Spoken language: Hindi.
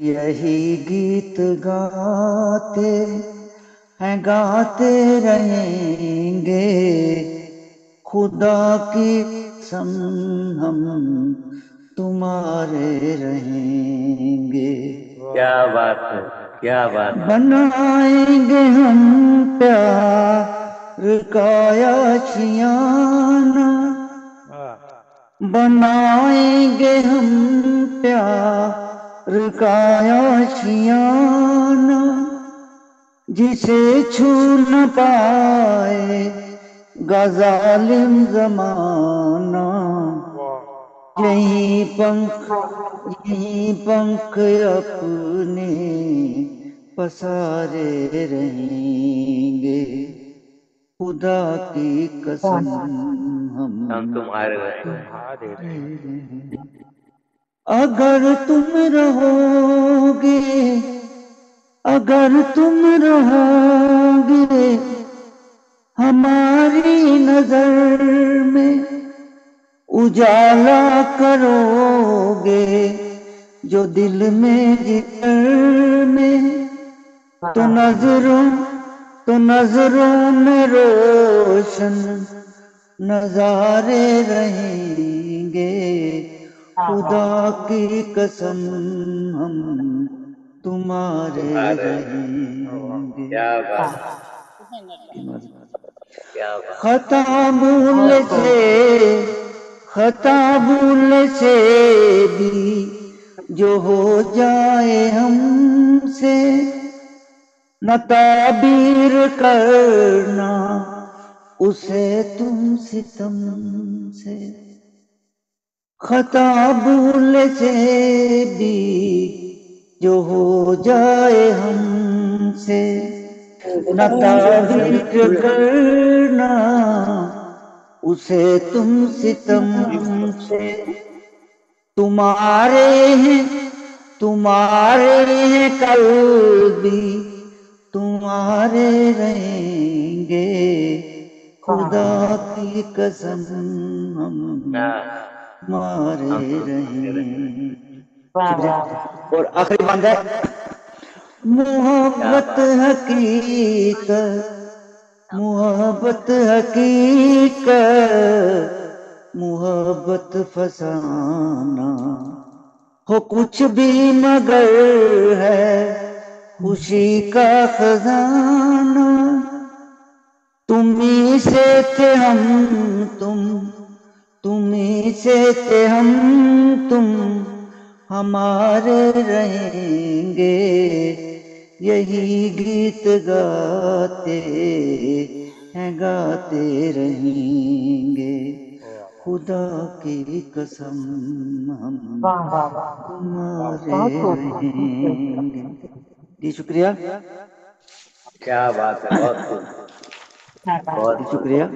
यही गीत गाते हैं गाते रहेंगे। खुदा की सम हम तुम्हारे रहेंगे। क्या बात है क्या बात बनाएँगे हम प्यार का आशियाना। बनाएँगे हम प्यार का आशियाना जिसे छू न पाए गजालिम जमाना। यही पंख यही पंख अपने पसारे रहेंगे। खुदा की कसम हम हम तुम्हारे अगर तुम रहोगे अगर तुम रहोगे हमारी नज़र में उजाला करोगे जो दिल में जिगर में तो नज़रों तो नज़रों में रोशन नजारे रहेंगे। खुदा की कसम हम तुम्हारे रहेंगे। क्या बात। खता भूल से खता भूल से भी जो हो जाए हमसे न ताबीर करना उसे तुम सितम से खता भूल से भी जो हो जाए हमसे। न करना उसे तुम सितम से। तुम्हारे हैं तुम्हारे हैं कल भी तुम्हारे रहेंगे खुदा की कसम। हम हाँ, तुम्हारे रहेंगे वाह वाह। और आखिरी बंद है मोहब्बत हकीकत मोहब्बत हकीकत मोहब्बत फसाना हो कुछ भी मगर है खुशी का खजाना। तुम्ही से थे हम तुम तुम्ही से थे हम तुम हमारे रहेंगे। यही गीत गाते हैं गाते रहेंगे। खुदा की कसम हम तुम्हारे रहेंगे। जी शुक्रिया। क्या बात है बहुत बहुत शुक्रिया।